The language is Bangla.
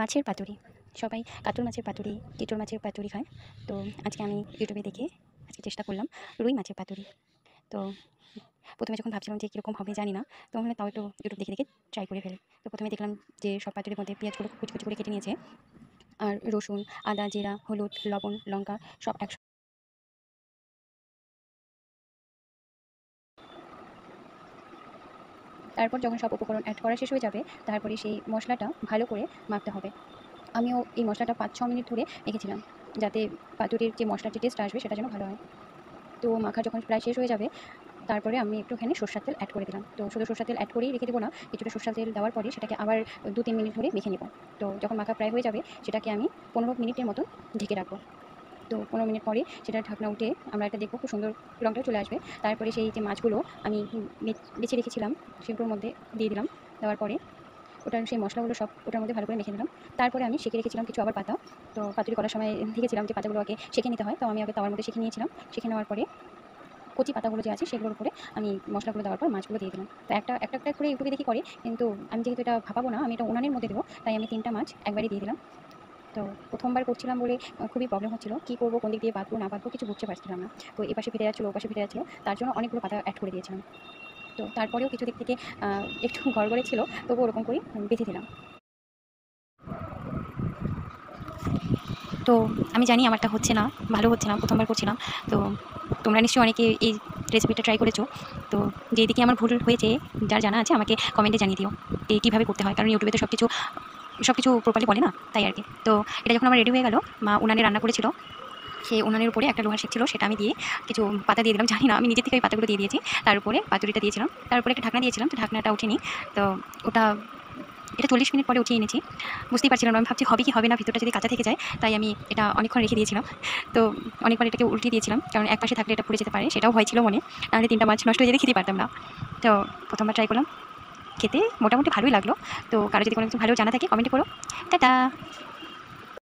মাছের পাতুরি। সবাই কাতল মাছের পাতুরি কেটোর মাছের পাতুরি খায়। তো আজকে আমি ইউটিউবে দেখে আজকে চেষ্টা করলাম রুই মাছের পাতুরি। তো প্রথমে যখন ভাবছিলাম যে কীরকম হবে জানি না, তো আমি তাও একটু ইউটিউব দেখে দেখে ট্রাই করে ফেলি। তো প্রথমে দেখলাম যে সব পাতুরির মধ্যে পেঁয়াজগুলো কুচি কুচি করে কেটে নিয়েছে। আর রসুন, আদা, জিরা, হলুদ, লবণ, লঙ্কা সব একসঙ্গে তারপর যখন সব উপকরণ অ্যাড করা শেষ হয়ে যাবে, তারপরে সেই মশলাটা ভালো করে মাখতে হবে। আমিও এই মশলাটা পাঁচ ছ মিনিট ধরে রেখেছিলাম যাতে পাতুরির যে মশলার যে টেস্ট আসবে সেটা যেন ভালো হয়। তো মাখা যখন প্রায় শেষ হয়ে যাবে, তারপরে আমি একটুখানি সর্ষার তেল অ্যাড করে দিলাম। তো শুধু সর্ষার তেল অ্যাড করেই রেখে দেবো না, কিছুটা সর্ষার তেল দেওয়ার পরে সেটাকে আবার দু তিন মিনিট ধরে মেখে নেব। তো যখন মাখা প্রায় হয়ে যাবে, সেটাকে আমি পনেরো মিনিটের মতো ঢেকে রাখব। তো পনেরো মিনিট পরে সেটা ঢাকনা উঠে আমরা একটা দেখব, খুব সুন্দর রঙটা চলে আসবে। তারপরে সেই যে মাছগুলো আমি বেছে রেখেছিলাম, সেগুলোর মধ্যে দিয়ে দিলাম, দেওয়ার পরে ওটার সেই মশলাগুলো সব ওটার মধ্যে ভালো করে মেখে দিলাম তারপরে আমি সেঁকে রেখেছিলাম কিছু আবার পাতা। তো পাতুরি করার সময় দেখেছিলাম যে পাতাগুলো আগে সেঁকে নিতে হয়, তো আমি আগে তাওয়ার মধ্যে সেঁকে নিয়েছিলাম। সেঁকে নেওয়ার পরে কচি পাতাগুলো যে আছে সেগুলোর উপরে আমি মশলাগুলো দেওয়ার পর মাছগুলো দিয়ে দিলাম। তো একটা একটা একটা করে ইউটিউবে দেখি করে, কিন্তু আমি যেহেতু এটা ভাপাবো না, আমি এটা উনানের মধ্যে দেবো, তাই আমি তিনটা মাছ একবারে দিয়ে দিলাম। তো প্রথমবার করছিলাম বলে খুবই প্রবলেম হচ্ছিল। কী করব, কোন দিক দিয়ে বাঁধবো, না বাঁধবো, কিছু বুঝতে পারছিলাম না। তো এপাশে ফিরে যাচ্ছিল ওপাশে ফিরে যাচ্ছিল, তার জন্য অনেকগুলো পাতা অ্যাড করে দিয়েছিলাম। তো তারপরেও কিছু দিক থেকে একটু গড়গড়ে ছিল তবু ওরকম করে বেঁধে দিলাম। তো আমি জানি আমারটা হচ্ছে না, ভালো হচ্ছে না, প্রথমবার করছিলাম। তো তোমরা নিশ্চয়ই অনেকে এই রেসিপিটা ট্রাই করেছ। তো যেদিকে আমার ভুল হয়েছে, যার জানা আছে, আমাকে কমেন্টে জানিয়ে দিও যে কীভাবে করতে হয়? কারণ ইউটিউবে তো সব কিছু সব কিছু প্রপারলি বলে না, তাই আর কি। তো এটা যখন আমার রেডি হয়ে গেল, মা উনানে রান্না করেছিল, সেই উনানের উপরে একটা লোহার শিক ছিল, সেটা আমি দিয়ে কিছু পাতা দিয়ে দিলাম, জানি না, আমি নিজের থেকে ওই পাতাগুলো দিয়ে দিয়েছি, তার উপরে পাতুরিটা দিয়েছিলাম, তার উপরে একটা ঢাকনা দিয়েছিলাম, তো ঢাকনাটা উঠেনি, তো ওটা, এটা চল্লিশ মিনিট পরে উঠিয়ে এনেছি, বুঝতেই পারছিলাম না, আমি ভাবছি হবে কি হবে না, ভিতরটা যদি কাঁচা থেকে যায়, তাই আমি এটা অনেকক্ষণ রেখে দিয়েছিলাম, তো অনেকবার এটাকে উল্টে দিয়েছিলাম, কারণ এক পাশে থাকলে এটা পুড়ে যেতে পারে, সেটাও ভয় ছিল মনে, নাহলে তিনটা মাছ নষ্ট হয়ে যেতে খেতে পারতাম না, তো প্রথমবার ট্রাই করলাম খেতে মোটামুটি ভালোই লাগল। তো কারও যদি কোনো কিছু ভালো জানা থাকে কমেন্ট করো টাটা!